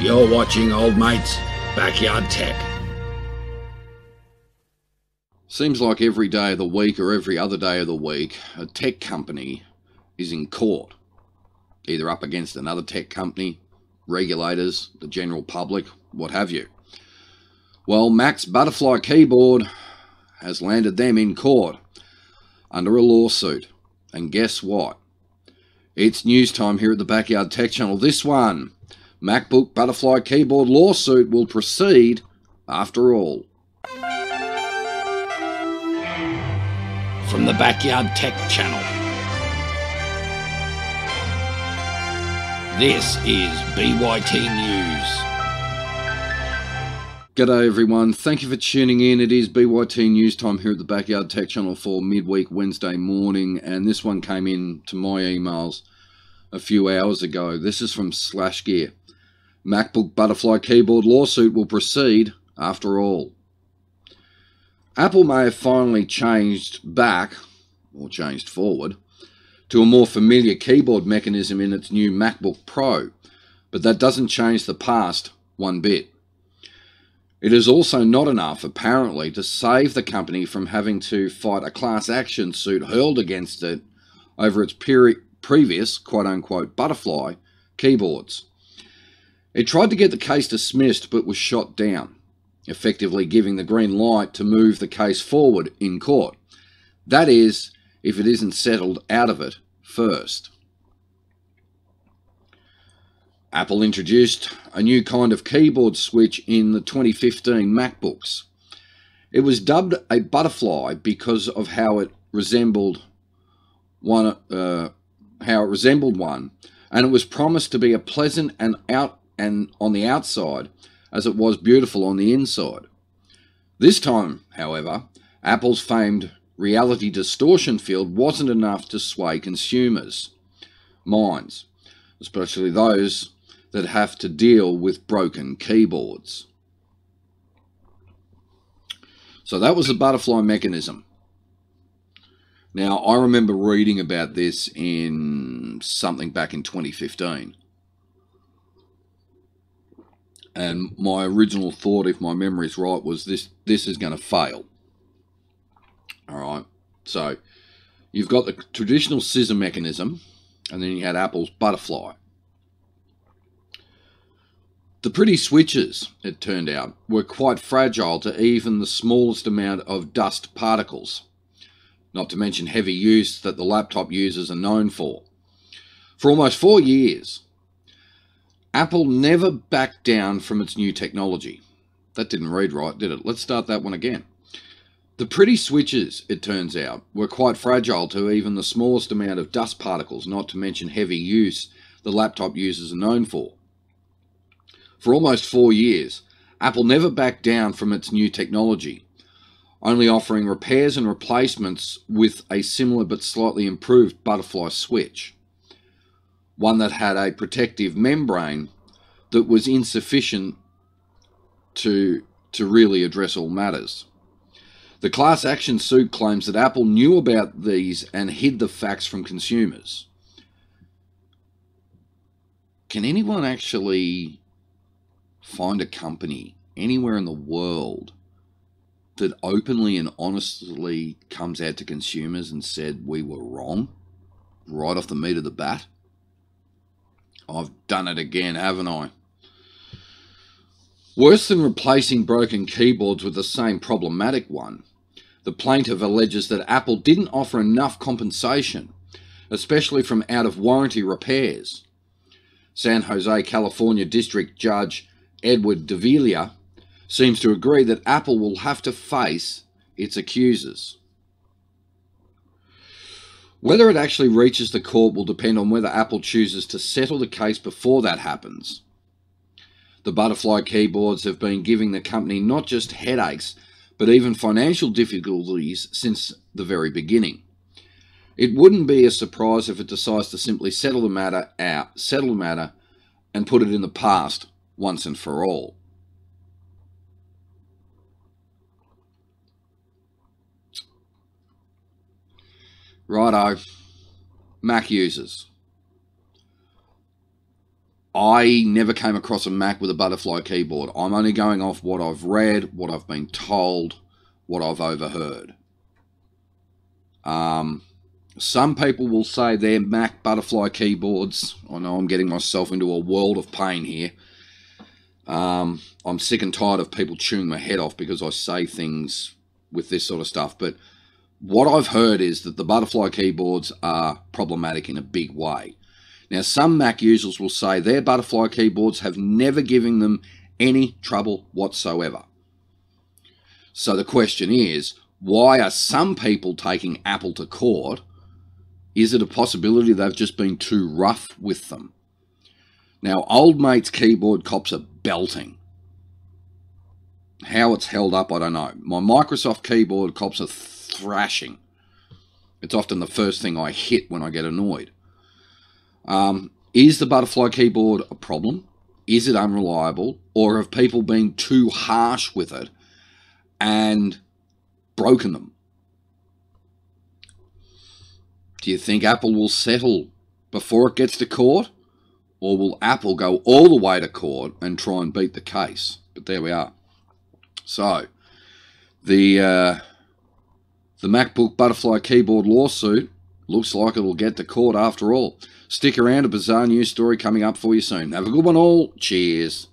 You're watching Old Mates Backyard Tech. Seems like every day of the week or every other day of the week, a tech company is in court, either up against another tech company, regulators, the general public, what have you. Well, Mac's Butterfly keyboard has landed them in court under a lawsuit. And guess what? It's news time here at the Backyard Tech Channel. This one MacBook Butterfly keyboard lawsuit will proceed after all. From the Backyard Tech Channel. This is BYT News. G'day everyone, thank you for tuning in. It is BYT News time here at the Backyard Tech Channel for midweek Wednesday morning, and this one came in to my emails a few hours ago. This is from SlashGear. MacBook Butterfly keyboard lawsuit will proceed after all. Apple may have finally changed back, or changed forward, to a more familiar keyboard mechanism in its new MacBook Pro, but that doesn't change the past one bit. It is also not enough, apparently, to save the company from having to fight a class action suit hurled against it over its peri- previous quote unquote butterfly keyboards. It tried to get the case dismissed but was shot down, effectively giving the green light to move the case forward in court. That is, if it isn't settled out of it first. Apple introduced a new kind of keyboard switch in the 2015 MacBooks. It was dubbed a butterfly because of how it resembled one, uh, how it resembled one, and it was promised to be a pleasant and out and on the outside as it was beautiful on the inside. This time, however, Apple's famed reality distortion field wasn't enough to sway consumers' minds, especially those that have to deal with broken keyboards. So that was the butterfly mechanism. Now, I remember reading about this in something back in 2015. And my original thought, if my memory is right, was this this is going to fail. All right. So you've got the traditional scissor mechanism, and then you had Apple's butterfly. The pretty switches, it turned out, were quite fragile to even the smallest amount of dust particles, not to mention heavy use that the laptop users are known for. For almost four years, Apple never backed down from its new technology. That didn't read right, did it? Let's start that one again. The pretty switches, it turns out, were quite fragile to even the smallest amount of dust particles, not to mention heavy use the laptop users are known for. For almost four years, Apple never backed down from its new technology, only offering repairs and replacements with a similar but slightly improved butterfly switch. One that had a protective membrane that was insufficient to, to really address all matters. The class action suit claims that Apple knew about these and hid the facts from consumers. Can anyone actually find a company anywhere in the world that openly and honestly comes out to consumers and said we were wrong right off the meat of the bat? I've done it again, haven't I? Worse than replacing broken keyboards with the same problematic one, the plaintiff alleges that Apple didn't offer enough compensation, especially from out of warranty repairs. San Jose, California District Judge Edward Davila seems to agree that Apple will have to face its accusers. Whether it actually reaches the court will depend on whether Apple chooses to settle the case before that happens. The butterfly keyboards have been giving the company not just headaches, but even financial difficulties since the very beginning. It wouldn't be a surprise if it decides to simply settle the matter out, settle the matter, and put it in the past once and for all. Righto, Mac users. I never came across a Mac with a butterfly keyboard. I'm only going off what I've read, what I've been told, what I've overheard. Um, some people will say their Mac butterfly keyboards. I know I'm getting myself into a world of pain here. Um, I'm sick and tired of people chewing my head off because I say things with this sort of stuff. But what I've heard is that the butterfly keyboards are problematic in a big way. Now, some Mac users will say their butterfly keyboards have never given them any trouble whatsoever. So the question is, why are some people taking Apple to court? Is it a possibility they've just been too rough with them? Now, old mate's keyboard cops are belting. How it's held up, I don't know. My Microsoft keyboard cops are thrashing. It's often the first thing I hit when I get annoyed. Um, is the butterfly keyboard a problem? Is it unreliable? Or have people been too harsh with it and broken them? Do you think Apple will settle before it gets to court? Or will Apple go all the way to court and try and beat the case? But there we are. So, the uh, the MacBook Butterfly keyboard lawsuit looks like it'll get to court after all. Stick around, a bizarre news story coming up for you soon. Have a good one all. Cheers.